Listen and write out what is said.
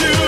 you.